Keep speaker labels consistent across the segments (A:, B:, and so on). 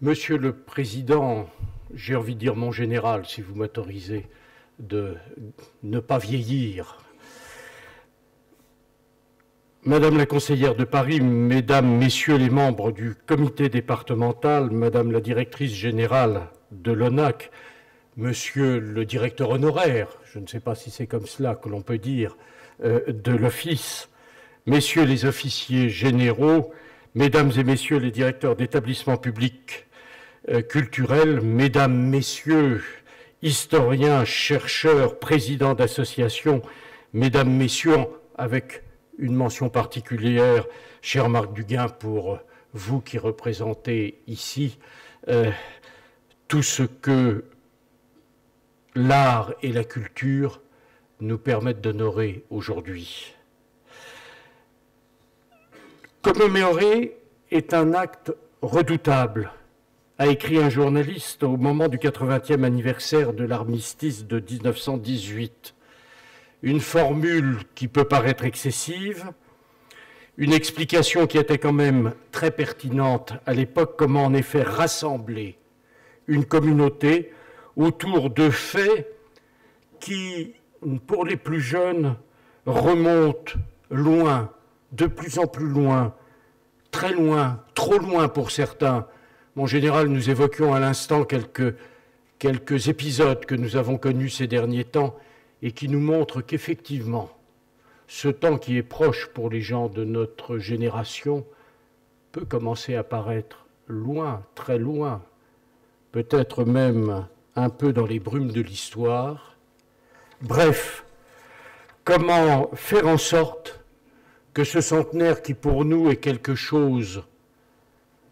A: Monsieur le Président, j'ai envie de dire mon général, si vous m'autorisez de ne pas vieillir. Madame la conseillère de Paris, Mesdames, Messieurs les membres du comité départemental, Madame la directrice générale de l'ONAC, Monsieur le directeur honoraire, je ne sais pas si c'est comme cela que l'on peut dire, euh, de l'Office, Messieurs les officiers généraux, Mesdames et Messieurs les directeurs d'établissements publics euh, culturels, Mesdames, Messieurs, historiens, chercheurs, présidents d'associations, Mesdames, Messieurs, avec une mention particulière, cher Marc Duguin, pour vous qui représentez ici euh, tout ce que l'art et la culture nous permettent d'honorer aujourd'hui. Commémorer est un acte redoutable, a écrit un journaliste au moment du 80e anniversaire de l'armistice de 1918. Une formule qui peut paraître excessive, une explication qui était quand même très pertinente à l'époque, comment en effet rassembler une communauté autour de faits qui, pour les plus jeunes, remontent loin, de plus en plus loin, très loin, trop loin pour certains. Mon général, nous évoquions à l'instant quelques, quelques épisodes que nous avons connus ces derniers temps et qui nous montrent qu'effectivement, ce temps qui est proche pour les gens de notre génération peut commencer à paraître loin, très loin, peut-être même un peu dans les brumes de l'histoire. Bref, comment faire en sorte que ce centenaire qui pour nous est quelque chose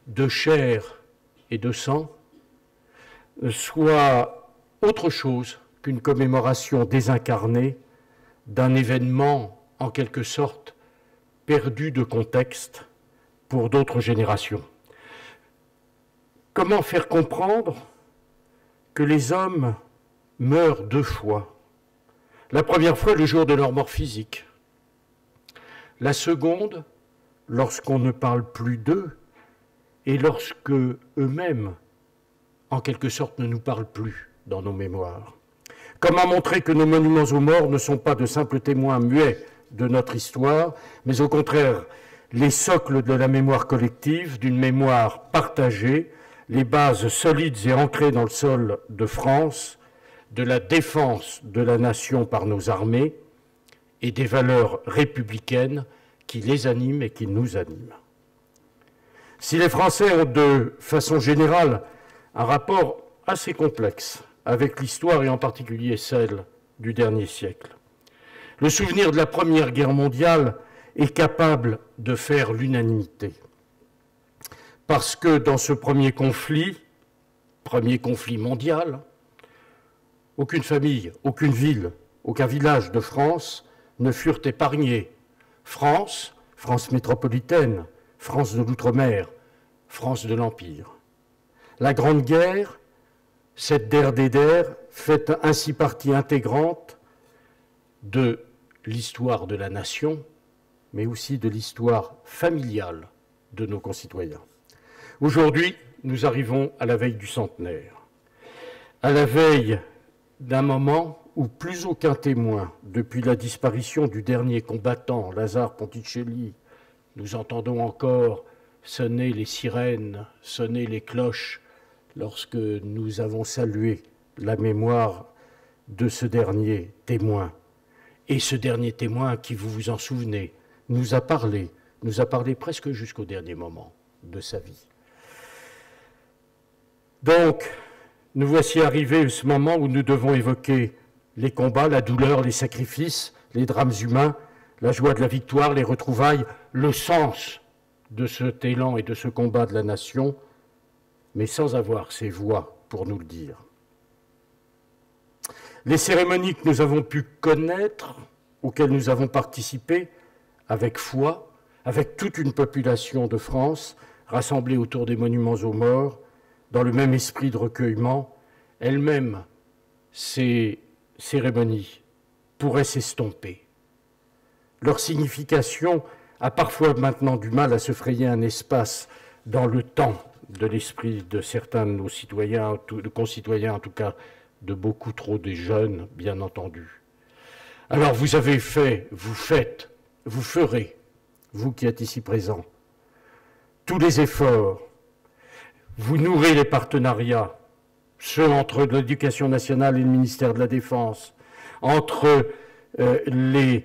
A: de chair et de sang soit autre chose qu'une commémoration désincarnée d'un événement en quelque sorte perdu de contexte pour d'autres générations. Comment faire comprendre que les hommes meurent deux fois? La première fois le jour de leur mort physique, la seconde, lorsqu'on ne parle plus d'eux et lorsque eux-mêmes, en quelque sorte, ne nous parlent plus dans nos mémoires. Comment montrer que nos monuments aux morts ne sont pas de simples témoins muets de notre histoire, mais au contraire les socles de la mémoire collective, d'une mémoire partagée, les bases solides et ancrées dans le sol de France, de la défense de la nation par nos armées, et des valeurs républicaines qui les animent et qui nous animent. Si les Français ont de façon générale un rapport assez complexe avec l'histoire et en particulier celle du dernier siècle, le souvenir de la Première Guerre mondiale est capable de faire l'unanimité. Parce que dans ce premier conflit, premier conflit mondial, aucune famille, aucune ville, aucun village de France ne furent épargnés. France, France métropolitaine, France de l'outre-mer, France de l'Empire. La Grande Guerre, cette der, fait ainsi partie intégrante de l'histoire de la nation, mais aussi de l'histoire familiale de nos concitoyens. Aujourd'hui, nous arrivons à la veille du centenaire, à la veille d'un moment où plus aucun témoin, depuis la disparition du dernier combattant, Lazare Ponticelli, nous entendons encore sonner les sirènes, sonner les cloches lorsque nous avons salué la mémoire de ce dernier témoin. Et ce dernier témoin qui, vous vous en souvenez, nous a parlé, nous a parlé presque jusqu'au dernier moment de sa vie. Donc, nous voici arrivés à ce moment où nous devons évoquer les combats, la douleur, les sacrifices, les drames humains, la joie de la victoire, les retrouvailles, le sens de cet élan et de ce combat de la nation, mais sans avoir ces voix pour nous le dire. Les cérémonies que nous avons pu connaître, auxquelles nous avons participé, avec foi, avec toute une population de France rassemblée autour des monuments aux morts, dans le même esprit de recueillement, elles-mêmes, ces cérémonies pourraient s'estomper. Leur signification a parfois maintenant du mal à se frayer un espace dans le temps de l'esprit de certains de nos citoyens, de concitoyens en tout cas, de beaucoup trop des jeunes, bien entendu. Alors vous avez fait, vous faites, vous ferez, vous qui êtes ici présents, tous les efforts, vous nourrez les partenariats, ceux entre l'éducation nationale et le ministère de la Défense, entre euh, les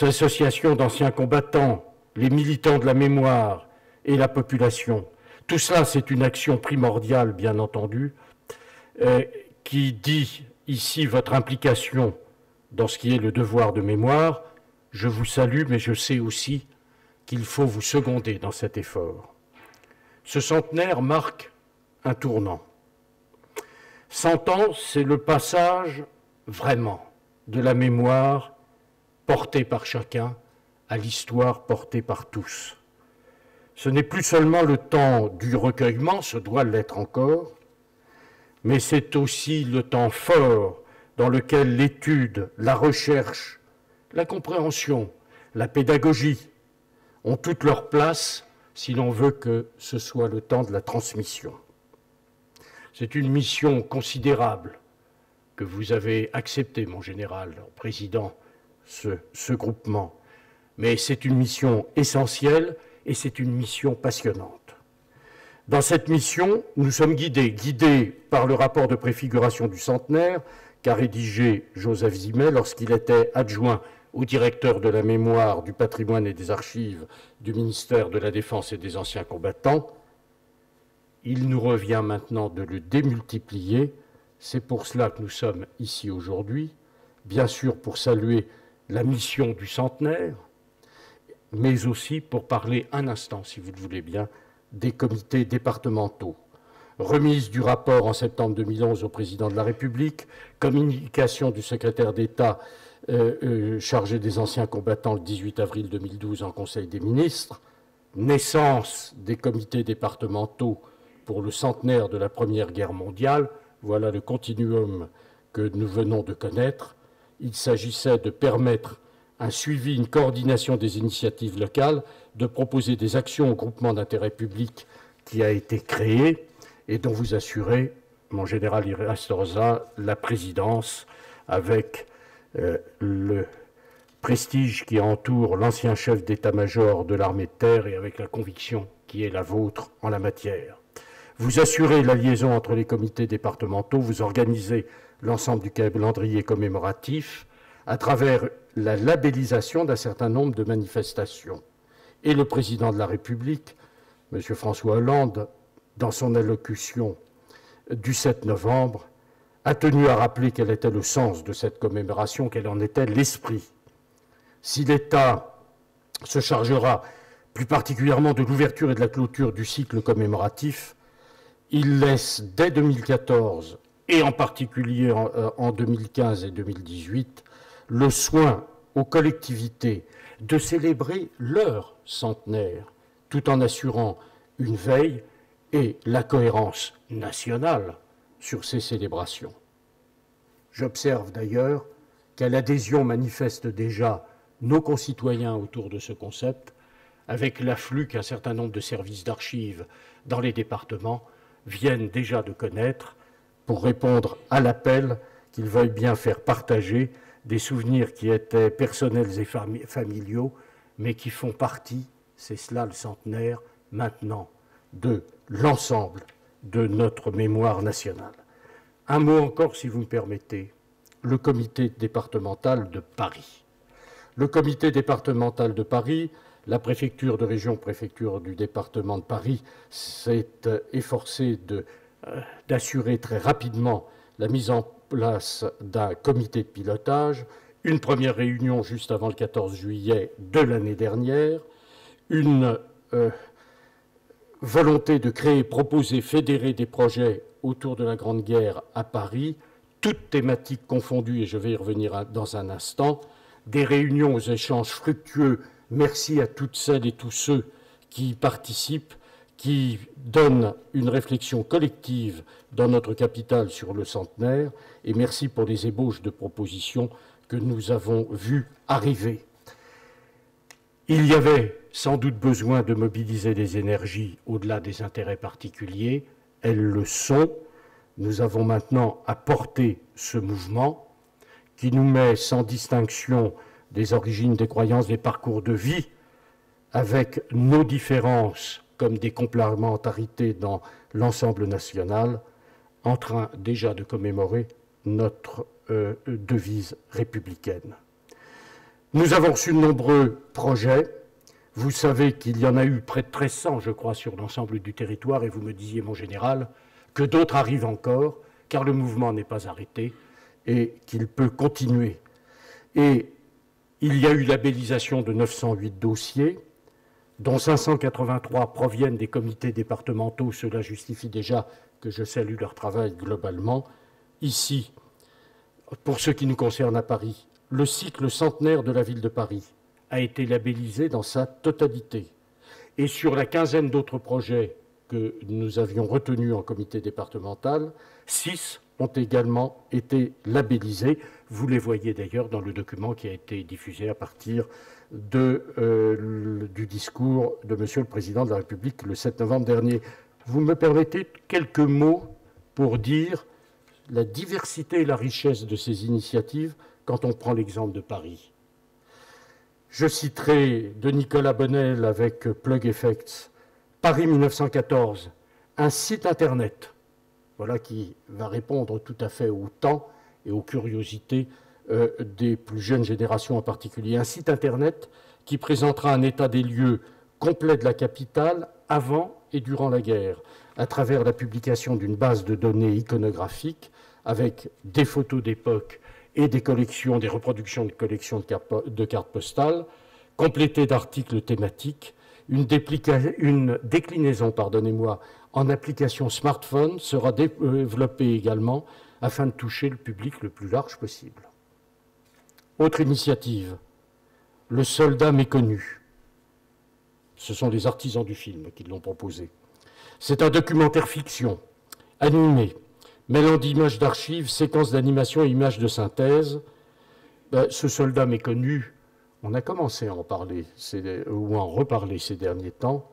A: associations d'anciens combattants, les militants de la mémoire et la population. Tout cela, c'est une action primordiale, bien entendu, euh, qui dit ici votre implication dans ce qui est le devoir de mémoire. Je vous salue, mais je sais aussi qu'il faut vous seconder dans cet effort. Ce centenaire marque un tournant. Cent ans, c'est le passage vraiment de la mémoire portée par chacun à l'histoire portée par tous. Ce n'est plus seulement le temps du recueillement, ce doit l'être encore, mais c'est aussi le temps fort dans lequel l'étude, la recherche, la compréhension, la pédagogie ont toute leur place si l'on veut que ce soit le temps de la transmission. C'est une mission considérable que vous avez acceptée, mon général, en président ce, ce groupement. Mais c'est une mission essentielle et c'est une mission passionnante. Dans cette mission, nous sommes guidés, guidés par le rapport de préfiguration du centenaire qu'a rédigé Joseph Zimet lorsqu'il était adjoint au directeur de la mémoire, du patrimoine et des archives du ministère de la Défense et des anciens combattants. Il nous revient maintenant de le démultiplier. C'est pour cela que nous sommes ici aujourd'hui, bien sûr pour saluer la mission du centenaire, mais aussi pour parler un instant, si vous le voulez bien, des comités départementaux. Remise du rapport en septembre 2011 au président de la République, communication du secrétaire d'État euh, euh, chargé des anciens combattants le 18 avril 2012 en Conseil des ministres, naissance des comités départementaux pour le centenaire de la Première Guerre mondiale, voilà le continuum que nous venons de connaître. Il s'agissait de permettre un suivi, une coordination des initiatives locales, de proposer des actions au groupement d'intérêt public qui a été créé et dont vous assurez, mon général Irastorza, la présidence avec euh, le prestige qui entoure l'ancien chef d'état-major de l'armée de terre et avec la conviction qui est la vôtre en la matière. Vous assurez la liaison entre les comités départementaux, vous organisez l'ensemble du calendrier commémoratif à travers la labellisation d'un certain nombre de manifestations. Et le président de la République, M. François Hollande, dans son allocution du 7 novembre, a tenu à rappeler quel était le sens de cette commémoration, quel en était l'esprit. Si l'État se chargera plus particulièrement de l'ouverture et de la clôture du cycle commémoratif, il laisse dès 2014 et en particulier en, 2015 euh, et 2018 le soin aux collectivités de célébrer leur centenaire tout en assurant une veille et la cohérence nationale sur ces célébrations. J'observe d'ailleurs qu'à l'adhésion manifeste déjà nos concitoyens autour de ce concept, avec l'afflux qu'un certain nombre de services d'archives dans les départements viennent déjà de connaître pour répondre à l'appel qu'ils veuillent bien faire partager des souvenirs qui étaient personnels et familiaux, mais qui font partie, c'est cela le centenaire, maintenant, de l'ensemble de notre mémoire nationale. Un mot encore, si vous me permettez, le comité départemental de Paris. Le comité départemental de Paris, la préfecture de région, préfecture du département de Paris, s'est euh, efforcé euh, d'assurer très rapidement la mise en place d'un comité de pilotage, une première réunion juste avant le 14 juillet de l'année dernière, une euh, volonté de créer, proposer, fédérer des projets autour de la Grande Guerre à Paris, toutes thématiques confondues, et je vais y revenir dans un instant, des réunions aux échanges fructueux. Merci à toutes celles et tous ceux qui y participent, qui donnent une réflexion collective dans notre capitale sur le centenaire, et merci pour les ébauches de propositions que nous avons vues arriver. Il y avait sans doute besoin de mobiliser des énergies au-delà des intérêts particuliers. Elles le sont. Nous avons maintenant à porter ce mouvement qui nous met sans distinction des origines, des croyances, des parcours de vie, avec nos différences comme des complémentarités dans l'ensemble national, en train déjà de commémorer notre euh, devise républicaine. Nous avons reçu de nombreux projets. Vous savez qu'il y en a eu près de 1300, je crois, sur l'ensemble du territoire, et vous me disiez, mon général, que d'autres arrivent encore, car le mouvement n'est pas arrêté et qu'il peut continuer. Et il y a eu labellisation de 908 dossiers, dont 583 proviennent des comités départementaux. Cela justifie déjà que je salue leur travail globalement. Ici, pour ce qui nous concerne à Paris, le cycle centenaire de la ville de Paris a été labellisé dans sa totalité. Et sur la quinzaine d'autres projets que nous avions retenus en comité départemental, six ont également été labellisés. Vous les voyez d'ailleurs dans le document qui a été diffusé à partir de, euh, du discours de Monsieur le Président de la République le 7 novembre dernier. Vous me permettez quelques mots pour dire la diversité et la richesse de ces initiatives quand on prend l'exemple de Paris. Je citerai de Nicolas Bonnel avec Plug Effects, Paris 1914, un site internet, voilà qui va répondre tout à fait au temps et aux curiosités euh, des plus jeunes générations en particulier. Un site internet qui présentera un état des lieux complet de la capitale avant et durant la guerre, à travers la publication d'une base de données iconographiques avec des photos d'époque et des collections, des reproductions de collections de cartes postales, complétées d'articles thématiques, une déclinaison, pardonnez-moi, en application smartphone sera développée également afin de toucher le public le plus large possible. Autre initiative, le soldat méconnu. Ce sont les artisans du film qui l'ont proposé. C'est un documentaire fiction, animé, mêlant d'images d'archives, séquences d'animation et images de synthèse. Ben, ce soldat méconnu, on a commencé à en parler, ou à en reparler ces derniers temps.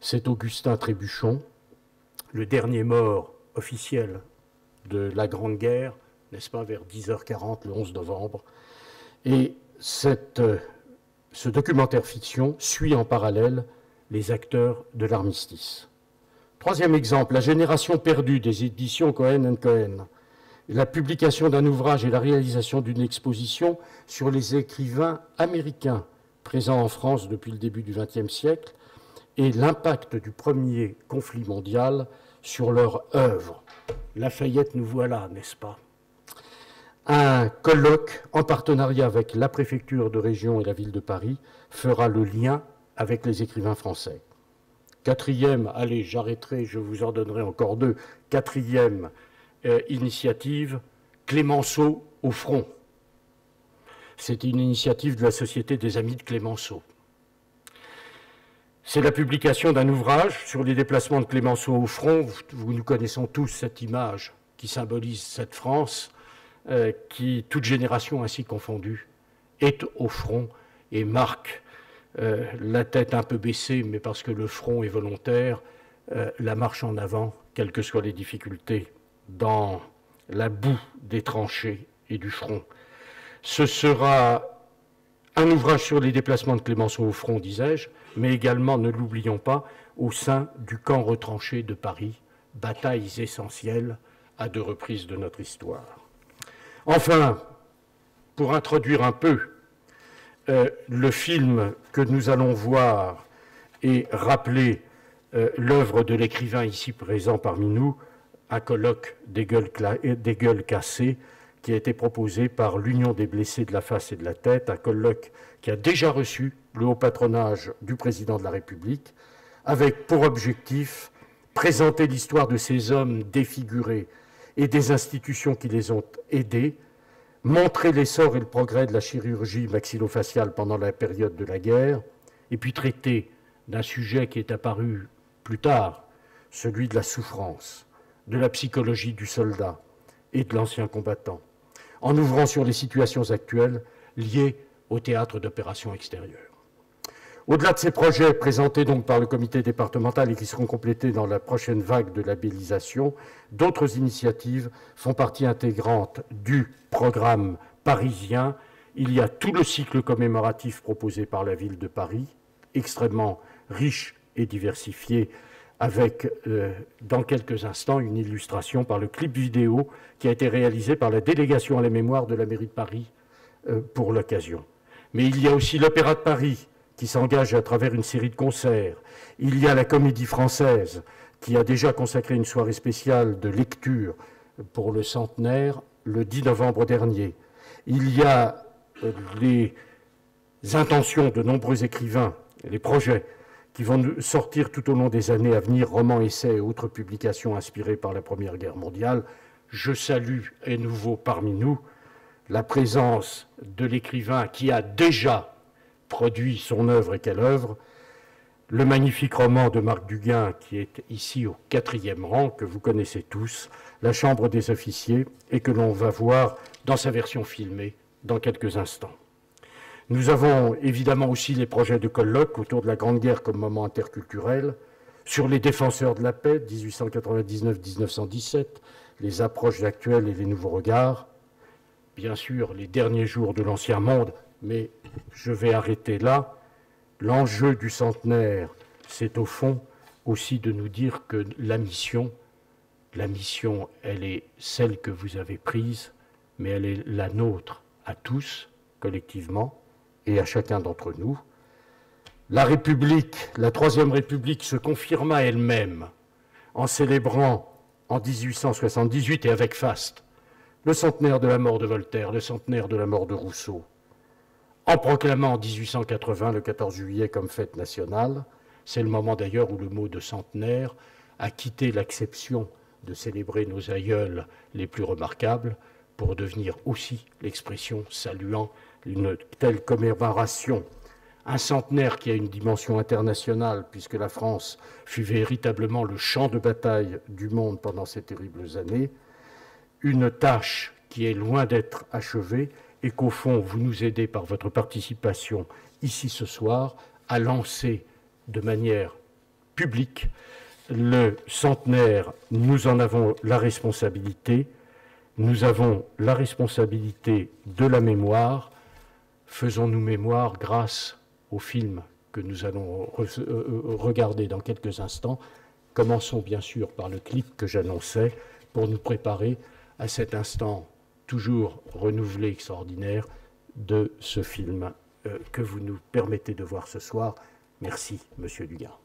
A: C'est Augustin Trébuchon, le dernier mort officiel de la Grande Guerre, n'est-ce pas, vers 10h40 le 11 novembre, et euh, ce documentaire fiction suit en parallèle les acteurs de l'armistice. Troisième exemple, La génération perdue des éditions Cohen Cohen. La publication d'un ouvrage et la réalisation d'une exposition sur les écrivains américains présents en France depuis le début du XXe siècle et l'impact du premier conflit mondial sur leur œuvre. Lafayette nous voilà, n'est-ce pas? Un colloque en partenariat avec la préfecture de région et la ville de Paris fera le lien avec les écrivains français. Quatrième, allez, j'arrêterai, je vous en donnerai encore deux. Quatrième euh, initiative, Clémenceau au front. C'est une initiative de la Société des Amis de Clémenceau. C'est la publication d'un ouvrage sur les déplacements de Clémenceau au front. Vous, nous connaissons tous cette image qui symbolise cette France euh, qui, toute génération ainsi confondue, est au front et marque euh, la tête un peu baissée, mais parce que le front est volontaire, euh, la marche en avant, quelles que soient les difficultés, dans la boue des tranchées et du front. Ce sera un ouvrage sur les déplacements de Clémenceau au front, disais-je, mais également, ne l'oublions pas, au sein du camp retranché de Paris, batailles essentielles à deux reprises de notre histoire. Enfin, pour introduire un peu euh, le film que nous allons voir et rappeler euh, l'œuvre de l'écrivain ici présent parmi nous, un colloque des gueules, des gueules, cassées, qui a été proposé par l'Union des blessés de la face et de la tête, un colloque qui a déjà reçu le haut patronage du président de la République, avec pour objectif présenter l'histoire de ces hommes défigurés et des institutions qui les ont aidés, montrer l'essor et le progrès de la chirurgie maxillofaciale pendant la période de la guerre, et puis traiter d'un sujet qui est apparu plus tard, celui de la souffrance, de la psychologie du soldat et de l'ancien combattant, en ouvrant sur les situations actuelles liées au théâtre d'opérations extérieures. Au-delà de ces projets présentés donc par le comité départemental et qui seront complétés dans la prochaine vague de labellisation, d'autres initiatives font partie intégrante du programme parisien. Il y a tout le cycle commémoratif proposé par la ville de Paris, extrêmement riche et diversifié, avec euh, dans quelques instants une illustration par le clip vidéo qui a été réalisé par la délégation à la mémoire de la mairie de Paris euh, pour l'occasion. Mais il y a aussi l'Opéra de Paris, qui s'engage à travers une série de concerts. Il y a la Comédie française qui a déjà consacré une soirée spéciale de lecture pour le centenaire le 10 novembre dernier. Il y a euh, les intentions de nombreux écrivains, les projets qui vont sortir tout au long des années à venir, romans, essais et autres publications inspirées par la Première Guerre mondiale. Je salue à nouveau parmi nous la présence de l'écrivain qui a déjà produit son œuvre et quelle œuvre, le magnifique roman de Marc Duguin, qui est ici au quatrième rang, que vous connaissez tous, La Chambre des officiers, et que l'on va voir dans sa version filmée dans quelques instants. Nous avons évidemment aussi les projets de colloque autour de la Grande Guerre comme moment interculturel, sur les défenseurs de la paix, 1899-1917, les approches actuelles et les nouveaux regards, bien sûr les derniers jours de l'Ancien Monde, mais je vais arrêter là. L'enjeu du centenaire, c'est au fond aussi de nous dire que la mission, la mission, elle est celle que vous avez prise, mais elle est la nôtre à tous, collectivement, et à chacun d'entre nous. La République, la Troisième République se confirma elle-même en célébrant en 1878 et avec faste le centenaire de la mort de Voltaire, le centenaire de la mort de Rousseau, en proclamant en 1880 le 14 juillet comme fête nationale. C'est le moment d'ailleurs où le mot de centenaire a quitté l'acception de célébrer nos aïeuls les plus remarquables pour devenir aussi l'expression saluant une telle commémoration. Un centenaire qui a une dimension internationale, puisque la France fut véritablement le champ de bataille du monde pendant ces terribles années, une tâche qui est loin d'être achevée et qu'au fond, vous nous aidez par votre participation ici ce soir à lancer de manière publique le centenaire. Nous en avons la responsabilité. Nous avons la responsabilité de la mémoire. Faisons-nous mémoire grâce au film que nous allons euh, regarder dans quelques instants. Commençons bien sûr par le clip que j'annonçais pour nous préparer à cet instant toujours renouvelé, extraordinaire de ce film euh, que vous nous permettez de voir ce soir. Merci, Monsieur Dugas.